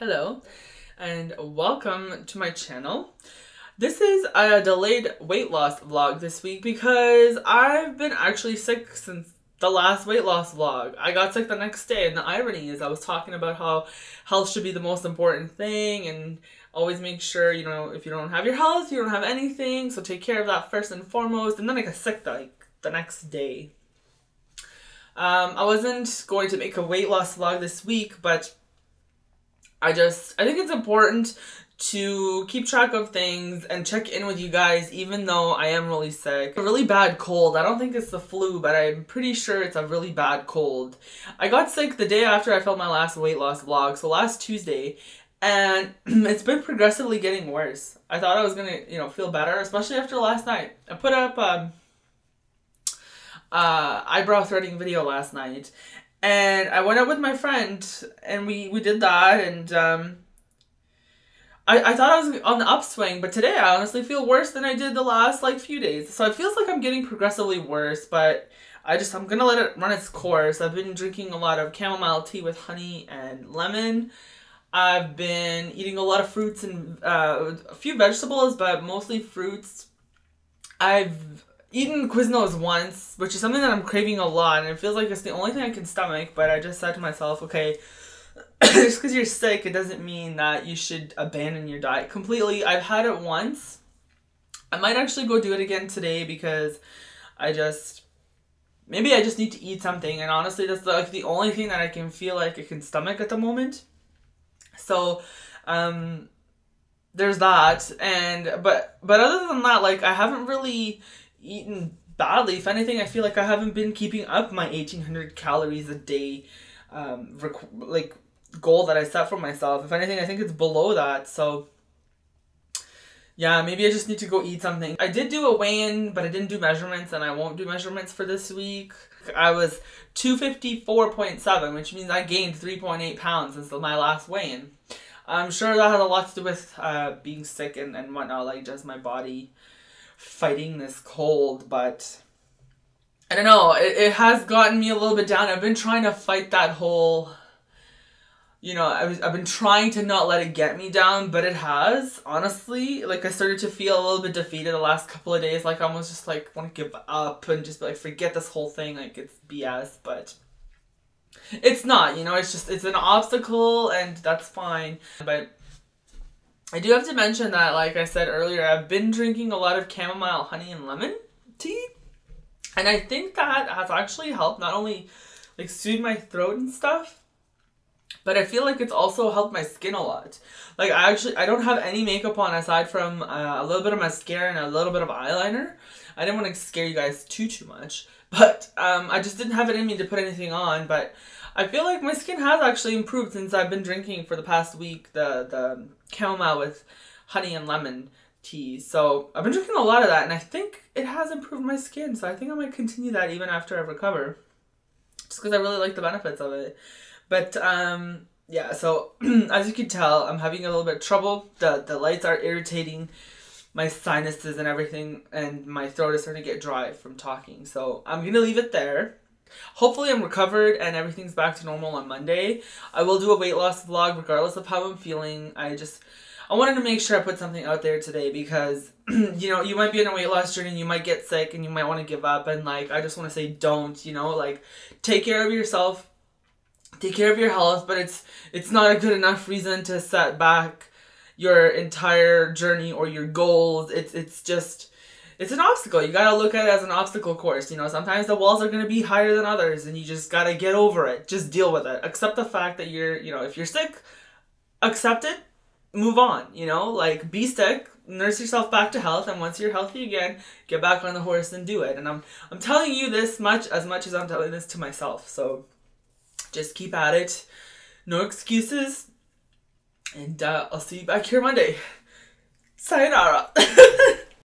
Hello and welcome to my channel. This is a delayed weight loss vlog this week because I've been actually sick since the last weight loss vlog. I got sick the next day and the irony is I was talking about how health should be the most important thing and always make sure, you know, if you don't have your health, you don't have anything, so take care of that first and foremost. And then I got sick the, like the next day. Um, I wasn't going to make a weight loss vlog this week, but I just I think it's important to keep track of things and check in with you guys even though I am really sick. A really bad cold. I don't think it's the flu, but I'm pretty sure it's a really bad cold. I got sick the day after I filmed my last weight loss vlog, so last Tuesday, and it's been progressively getting worse. I thought I was gonna, you know, feel better, especially after last night. I put up um uh eyebrow threading video last night and I went out with my friend and we we did that and um I, I thought I was on the upswing, but today I honestly feel worse than I did the last like few days. So it feels like I'm getting progressively worse, but I just I'm gonna let it run its course. I've been drinking a lot of chamomile tea with honey and lemon. I've been eating a lot of fruits and uh, a few vegetables, but mostly fruits. I've eaten Quiznos once, which is something that I'm craving a lot, and it feels like it's the only thing I can stomach. But I just said to myself, okay, just because you're sick, it doesn't mean that you should abandon your diet completely. I've had it once. I might actually go do it again today because I just maybe I just need to eat something, and honestly, that's like the only thing that I can feel like I can stomach at the moment. So, um, there's that, and but but other than that, like I haven't really eaten badly. If anything, I feel like I haven't been keeping up my 1800 calories a day, um, rec- like goal that I set for myself. If anything, I think it's below that. So, yeah, maybe I just need to go eat something. I did do a weigh in, but I didn't do measurements, and I won't do measurements for this week. I was 254.7, which means I gained 3.8 pounds since my last weigh in. I'm sure that has a lot to do with uh, being sick and, and whatnot, like just my body fighting this cold, but I don't know, it, it has gotten me a little bit down. I've been trying to fight that whole you know, I was, I've been trying to not let it get me down, but it has, honestly. Like, I started to feel a little bit defeated the last couple of days. Like, I almost just, like, want to give up and just, like, forget this whole thing. Like, it's BS, but it's not, you know, it's just, it's an obstacle, and that's fine. But I do have to mention that, like I said earlier, I've been drinking a lot of chamomile, honey, and lemon tea. And I think that has actually helped not only, like, soothe my throat and stuff, but I feel like it's also helped my skin a lot. Like I actually I don't have any makeup on aside from uh, a little bit of mascara and a little bit of eyeliner. I didn't want to scare you guys too too much, but um, I just didn't have it in me to put anything on. But I feel like my skin has actually improved since I've been drinking for the past week the the chamomile with honey and lemon tea. So I've been drinking a lot of that, and I think it has improved my skin. So I think I might continue that even after I recover, just because I really like the benefits of it. But um, yeah, so as you can tell, I'm having a little bit of trouble. The the lights are irritating my sinuses and everything, and my throat is starting to get dry from talking. So I'm gonna leave it there. Hopefully, I'm recovered and everything's back to normal on Monday. I will do a weight loss vlog regardless of how I'm feeling. I just I wanted to make sure I put something out there today because you know you might be in a weight loss journey, you might get sick, and you might want to give up. And like I just want to say, don't. You know, like take care of yourself take care of your health, but it's it's not a good enough reason to set back your entire journey or your goals. It's it's just it's an obstacle. You gotta look at it as an obstacle course. You know, sometimes the walls are gonna be higher than others, and you just gotta get over it. Just deal with it. Accept the fact that you're, you know, if you're sick, accept it. Move on. You know, like be sick, nurse yourself back to health, and once you're healthy again, get back on the horse and do it. And I'm I'm telling you this much as much as I'm telling this to myself. So just keep at it. No excuses. And uh, I'll see you back here Monday. Sayonara.